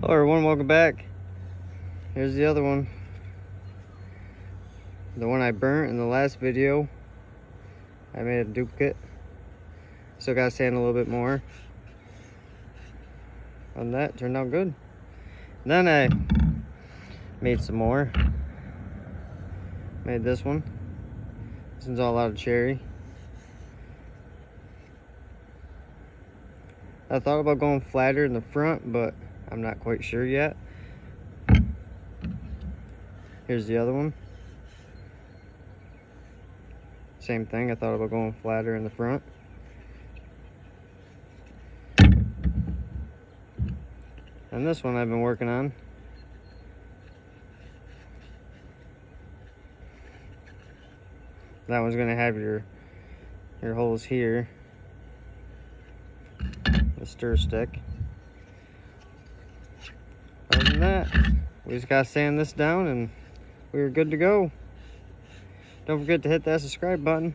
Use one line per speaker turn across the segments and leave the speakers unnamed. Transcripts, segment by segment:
Everyone, welcome back. Here's the other one. The one I burnt in the last video. I made a duplicate. Still gotta sand a little bit more. On that, turned out good. And then I made some more. Made this one. This one's all out of cherry. I thought about going flatter in the front, but I'm not quite sure yet. Here's the other one. Same thing, I thought about going flatter in the front. And this one I've been working on. That one's gonna have your your holes here. The stir stick. Than that, we just gotta sand this down and we're good to go. Don't forget to hit that subscribe button.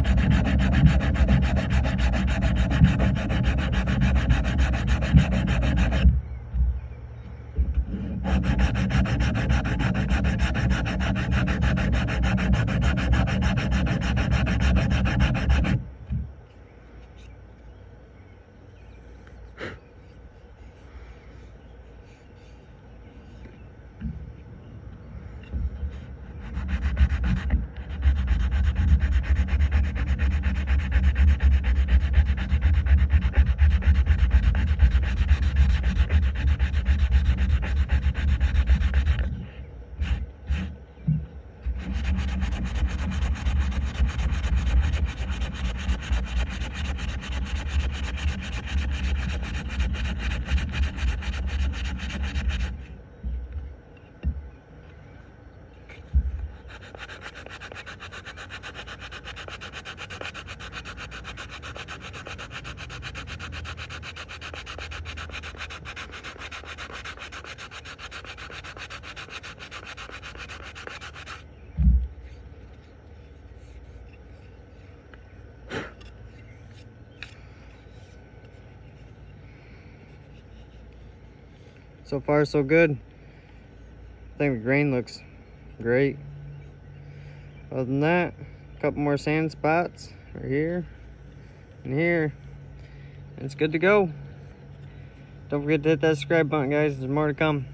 So far, so good. I think the grain looks great. Other than that, a couple more sand spots right here and here. And it's good to go. Don't forget to hit that subscribe button, guys. There's more to come.